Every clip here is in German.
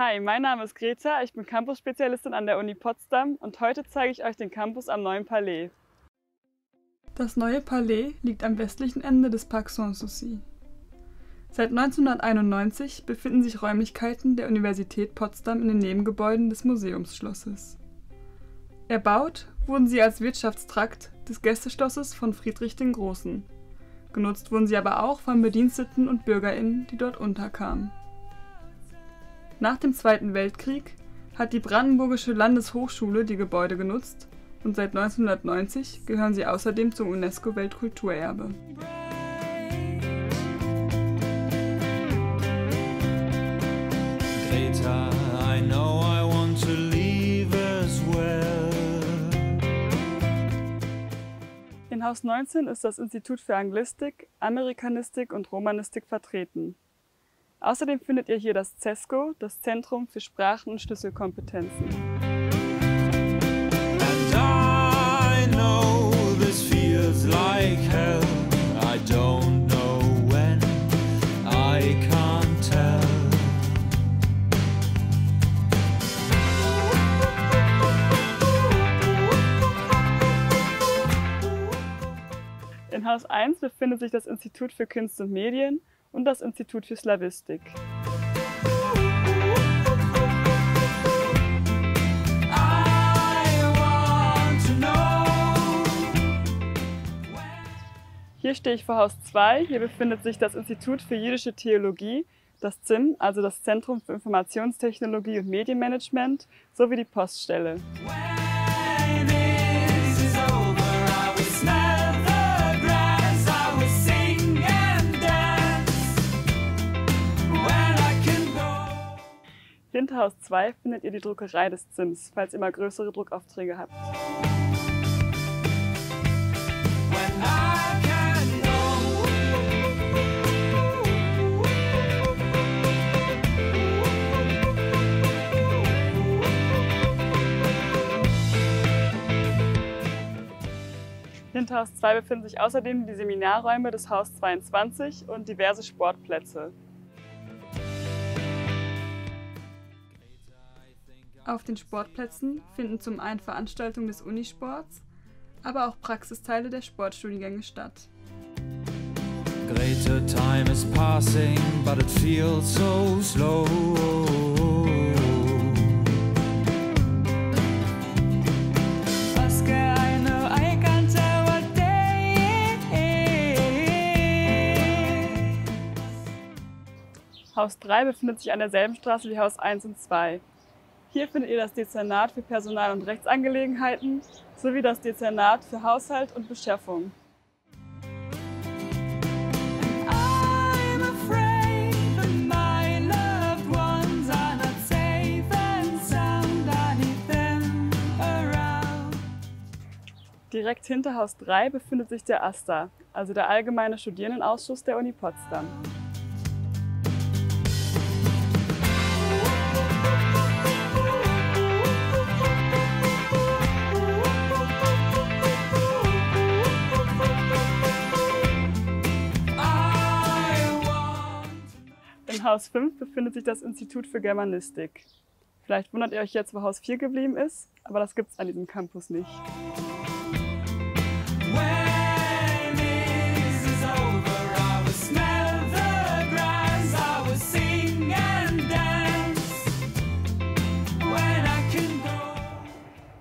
Hi, mein Name ist Greta, ich bin Campus-Spezialistin an der Uni Potsdam und heute zeige ich euch den Campus am Neuen Palais. Das neue Palais liegt am westlichen Ende des Parc Sanssouci. Seit 1991 befinden sich Räumlichkeiten der Universität Potsdam in den Nebengebäuden des Museumsschlosses. Erbaut wurden sie als Wirtschaftstrakt des Gästeschlosses von Friedrich den Großen. Genutzt wurden sie aber auch von Bediensteten und BürgerInnen, die dort unterkamen. Nach dem Zweiten Weltkrieg hat die Brandenburgische Landeshochschule die Gebäude genutzt und seit 1990 gehören sie außerdem zum UNESCO-Weltkulturerbe. Greta, I know I want to leave as well. In Haus 19 ist das Institut für Anglistik, Amerikanistik und Romanistik vertreten. Außerdem findet ihr hier das CESCO, das Zentrum für Sprachen- und Schlüsselkompetenzen. In Haus 1 befindet sich das Institut für Kunst und Medien und das Institut für Slawistik. Hier stehe ich vor Haus 2. Hier befindet sich das Institut für jüdische Theologie, das ZIM, also das Zentrum für Informationstechnologie und Medienmanagement, sowie die Poststelle. Hinter Haus 2 findet ihr die Druckerei des ZIMS, falls ihr mal größere Druckaufträge habt. Hinter Haus 2 befinden sich außerdem die Seminarräume des Haus 22 und diverse Sportplätze. Auf den Sportplätzen finden zum einen Veranstaltungen des Unisports, aber auch Praxisteile der Sportstudiengänge statt. Greater time is passing, but it feels so slow. Haus 3 befindet sich an derselben Straße wie Haus 1 und 2. Hier findet ihr das Dezernat für Personal- und Rechtsangelegenheiten sowie das Dezernat für Haushalt und Beschaffung. Direkt hinter Haus 3 befindet sich der AStA, also der Allgemeine Studierendenausschuss der Uni Potsdam. Haus 5 befindet sich das Institut für Germanistik. Vielleicht wundert ihr euch jetzt, wo Haus 4 geblieben ist, aber das gibt es an diesem Campus nicht.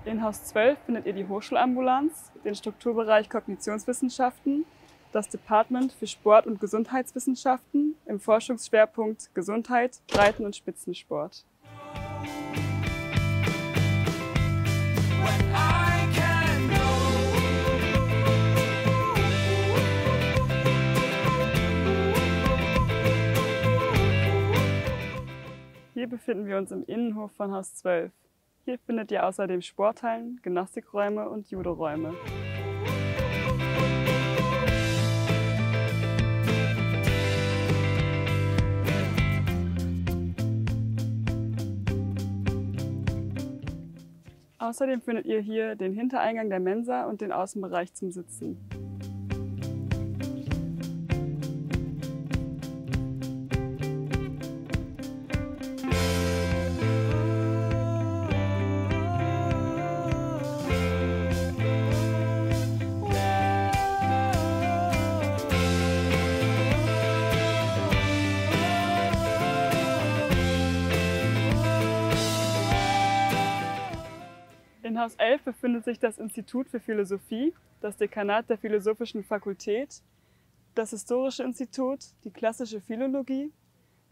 In Haus 12 findet ihr die Hochschulambulanz, den Strukturbereich Kognitionswissenschaften das Department für Sport- und Gesundheitswissenschaften im Forschungsschwerpunkt Gesundheit, Breiten- und Spitzensport. Hier befinden wir uns im Innenhof von Haus 12. Hier findet ihr außerdem Sporthallen, Gymnastikräume und Judoräume. Außerdem findet ihr hier den Hintereingang der Mensa und den Außenbereich zum Sitzen. In Haus 11 befindet sich das Institut für Philosophie, das Dekanat der Philosophischen Fakultät, das Historische Institut, die klassische Philologie,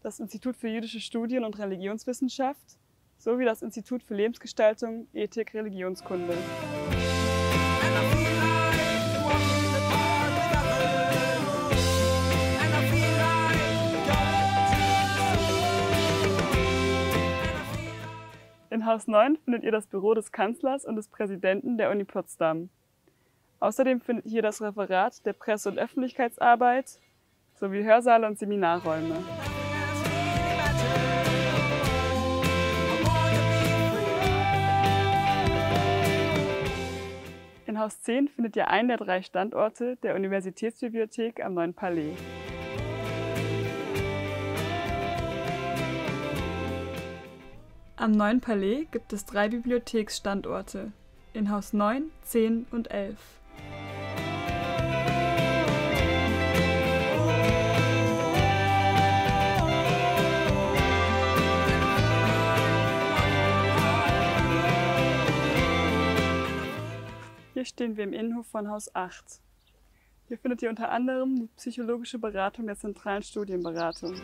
das Institut für jüdische Studien und Religionswissenschaft sowie das Institut für Lebensgestaltung, Ethik, Religionskunde. In Haus 9 findet ihr das Büro des Kanzlers und des Präsidenten der Uni Potsdam. Außerdem findet ihr hier das Referat der Presse- und Öffentlichkeitsarbeit sowie Hörsaale und Seminarräume. In Haus 10 findet ihr einen der drei Standorte der Universitätsbibliothek am Neuen Palais. Am Neuen Palais gibt es drei Bibliotheksstandorte in Haus 9, 10 und 11. Hier stehen wir im Innenhof von Haus 8. Hier findet ihr unter anderem die psychologische Beratung der zentralen Studienberatung.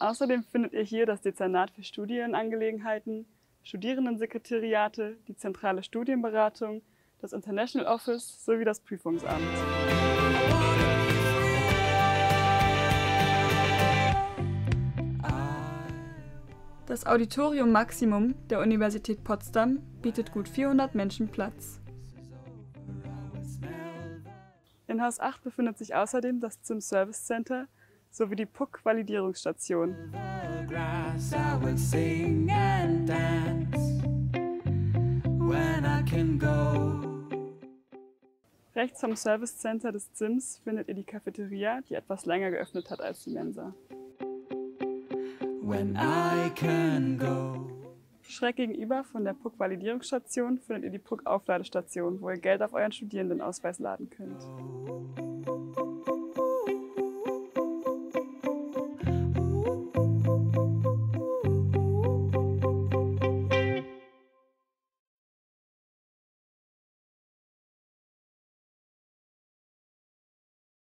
Außerdem findet ihr hier das Dezernat für Studienangelegenheiten, Studierendensekretariate, die zentrale Studienberatung, das International Office sowie das Prüfungsamt. Das Auditorium Maximum der Universität Potsdam bietet gut 400 Menschen Platz. In Haus 8 befindet sich außerdem das ZIM Service Center sowie die PUC-Validierungsstation. Rechts vom Service Center des ZIMs findet ihr die Cafeteria, die etwas länger geöffnet hat als die Mensa. Schräg gegenüber von der PUC-Validierungsstation findet ihr die PUC-Aufladestation, wo ihr Geld auf euren Studierendenausweis laden könnt.